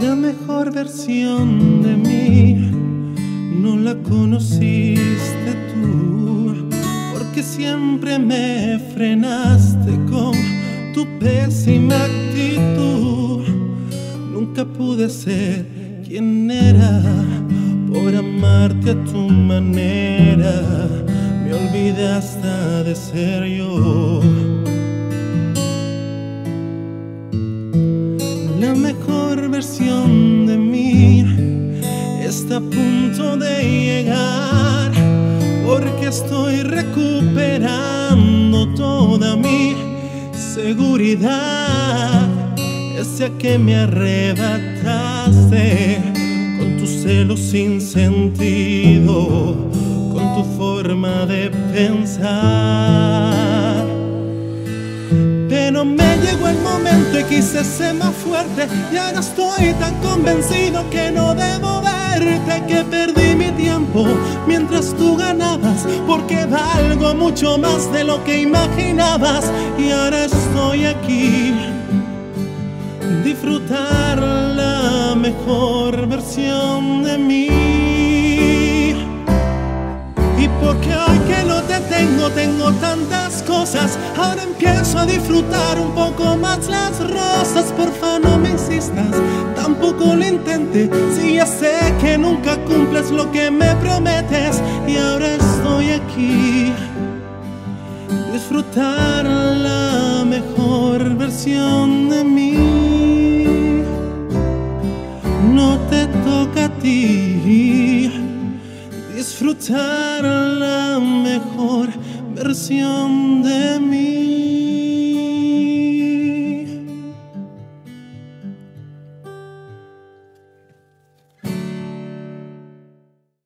La mejor versión de mí no la conociste tú, porque siempre me frenaste con tu pésima actitud. Nunca pude ser quien era por amarte a tu manera. Me olvidé hasta de ser yo. La mejor de llegar porque estoy recuperando toda mi seguridad. Ese que me arrebataste con tu celo sin sentido, con tu forma de pensar. Pero me llegó el momento y quise ser más fuerte. Y ahora estoy tan convencido que no debo verte que perdí mi tiempo mientras tú ganabas porque valgo mucho más de lo que imaginabas. Y ahora estoy aquí disfrutar la mejor versión de mí tantas cosas. Ahora empiezo a disfrutar un poco más las rosas. Porfa, no me insistas, tampoco lo intente. Si ya sé que nunca cumples lo que me prometes. Y ahora estoy aquí. Disfrutar la mejor versión de mí. No te toca a ti disfrutar la mejor versión de mí.